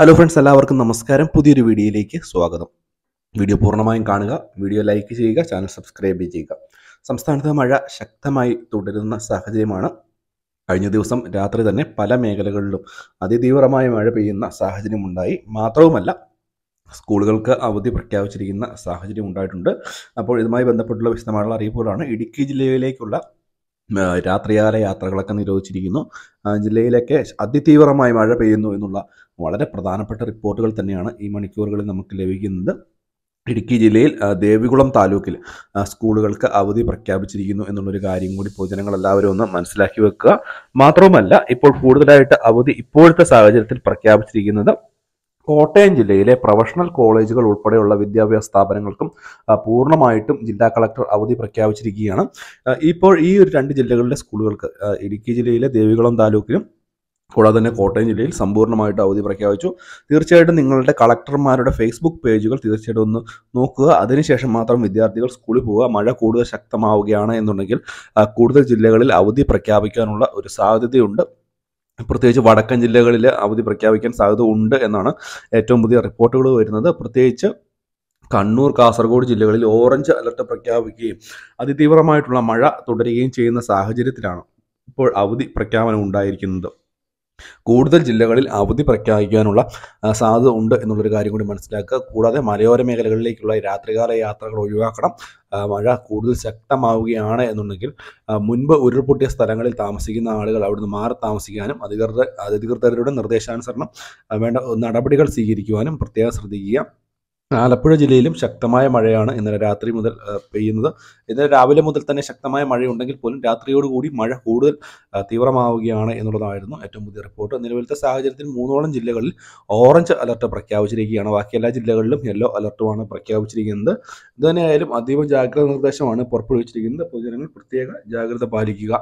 Hello friends എല്ലാവർക്കും നമസ്കാരം. പുതിയൊരു വീഡിയോയിലേക്ക് സ്വാഗതം. വീഡിയോ പൂർണമായും കാണുക വീഡിയോ ലൈക്ക് ചെയ്യുക ചാനൽ സബ്സ്ക്രൈബ് ചെയ്യുക. സംസ്ഥാനത്ത് മഴ ശക്തമായി തുടരുന്ന സാഹചര്യമാണ്. കഴിഞ്ഞ ദിവസം രാത്രി തന്നെ പല മേഖലകളിലും അതിതീവ്രമായ മഴ പെയ്യുന്ന സാഹചര്യമുണ്ടായി മാത്രവുമല്ല സ്കൂളുകൾക്ക് അവധി പ്രഖ്യാപിച്ചിരിക്കുന്ന സാഹചര്യം ഉണ്ടായിട്ടുണ്ട്. അപ്പോൾ ഇതുമായി ബന്ധപ്പെട്ടുള്ള വിശദമായുള്ള അറിയിപ്പുകളാണ് ഇടുക്കി ജില്ലയിലേക്കുള്ള രാത്രികാല യാത്രകളൊക്കെ നിരോധിച്ചിരിക്കുന്നു. ജില്ലയിലൊക്കെ അതിതീവ്രമായി മഴ പെയ്യുന്നു എന്നുള്ള വളരെ പ്രധാനപ്പെട്ട റിപ്പോർട്ടുകൾ തന്നെയാണ് ഈ മണിക്കൂറുകളിൽ നമുക്ക് ലഭിക്കുന്നത്. ഇടുക്കി ജില്ലയിൽ ദേവികുളം താലൂക്കിൽ സ്കൂളുകൾക്ക് അവധി പ്രഖ്യാപിച്ചിരിക്കുന്നു എന്നുള്ളൊരു കാര്യം കൂടി പൊതുജനങ്ങൾ എല്ലാവരും ഒന്ന് മനസ്സിലാക്കി വെക്കുക. മാത്രവുമല്ല ഇപ്പോൾ കൂടുതലായിട്ട് അവധി ഇപ്പോഴത്തെ സാഹചര്യത്തിൽ പ്രഖ്യാപിച്ചിരിക്കുന്നത് കോട്ടയം ജില്ലയിലെ പ്രൊഫഷണൽ കോളേജുകൾ ഉൾപ്പെടെയുള്ള വിദ്യാഭ്യാസ സ്ഥാപനങ്ങൾക്കും പൂർണമായിട്ടും ജില്ലാ കളക്ടർ അവധി പ്രഖ്യാപിച്ചിരിക്കുകയാണ്. ഇപ്പോൾ ഈ ഒരു രണ്ട് ജില്ലകളിലെ സ്കൂളുകൾക്ക് ഇടുക്കി ജില്ലയിലെ ദേവികുളം താലൂക്കിലും കൂടാതെ തന്നെ കോട്ടയം ജില്ലയിൽ സമ്പൂർണമായിട്ട് അവധി പ്രഖ്യാപിച്ചു. തീർച്ചയായിട്ടും നിങ്ങളുടെ കളക്ടർമാരുടെ ഫേസ്ബുക്ക് പേജുകൾ തീർച്ചയായിട്ടും ഒന്ന് നോക്കുക. അതിനുശേഷം മാത്രം വിദ്യാർത്ഥികൾ സ്കൂളിൽ പോവുക. മഴ കൂടുതൽ ശക്തമാവുകയാണ് എന്നുണ്ടെങ്കിൽ കൂടുതൽ ജില്ലകളിൽ അവധി പ്രഖ്യാപിക്കാനുള്ള ഒരു സാധ്യതയുണ്ട്. പ്രത്യേകിച്ച് വടക്കൻ ജില്ലകളിൽ അവധി പ്രഖ്യാപിക്കാൻ സാധ്യത ഉണ്ട് എന്നാണ് ഏറ്റവും പുതിയ റിപ്പോർട്ടുകൾ വരുന്നത്. പ്രത്യേകിച്ച് കണ്ണൂർ കാസർഗോഡ് ജില്ലകളിൽ ഓറഞ്ച് അലർട്ട് പ്രഖ്യാപിക്കുകയും അതിതീവ്രമായിട്ടുള്ള മഴ തുടരുകയും ചെയ്യുന്ന സാഹചര്യത്തിലാണ് ഇപ്പോൾ അവധി പ്രഖ്യാപനം ഉണ്ടായിരിക്കുന്നത്. കൂടുതൽ ജില്ലകളിൽ അവധി പ്രഖ്യാപിക്കാനുള്ള സാധ്യത ഉണ്ട് എന്നുള്ളൊരു കാര്യം കൂടി മനസ്സിലാക്കുക. കൂടാതെ മലയോര മേഖലകളിലേക്കുള്ള രാത്രികാല യാത്രകൾ ഒഴിവാക്കണം. മഴ കൂടുതൽ ശക്തമാവുകയാണ് എന്നുണ്ടെങ്കിൽ മുൻപ് ഉരുൾപൊട്ടിയ സ്ഥലങ്ങളിൽ താമസിക്കുന്ന ആളുകൾ അവിടുന്ന് മാറി താമസിക്കാനും അധികൃതർ അധികൃതരുടെ നിർദ്ദേശാനുസരണം വേണ്ട നടപടികൾ സ്വീകരിക്കുവാനും പ്രത്യേകം ശ്രദ്ധിക്കുക. ആലപ്പുഴ ജില്ലയിലും ശക്തമായ മഴയാണ് ഇന്നലെ രാത്രി മുതൽ പെയ്യുന്നത്. ഇന്നലെ രാവിലെ മുതൽ തന്നെ ശക്തമായ മഴയുണ്ടെങ്കിൽ പോലും രാത്രിയോടുകൂടി മഴ കൂടുതൽ തീവ്രമാവുകയാണ് എന്നുള്ളതായിരുന്നു ഏറ്റവും പുതിയ റിപ്പോർട്ട്. നിലവിലത്തെ സാഹചര്യത്തിൽ മൂന്നോളം ജില്ലകളിൽ ഓറഞ്ച് അലർട്ട് പ്രഖ്യാപിച്ചിരിക്കുകയാണ്. ബാക്കി എല്ലാ ജില്ലകളിലും യെല്ലോ അലർട്ടുമാണ് പ്രഖ്യാപിച്ചിരിക്കുന്നത്. ഇതുതന്നെയായാലും അതീവ ജാഗ്രതാ നിർദ്ദേശമാണ് പുറപ്പെടുവിച്ചിരിക്കുന്നത്. പൊതുജനങ്ങൾ പ്രത്യേക ജാഗ്രത പാലിക്കുക.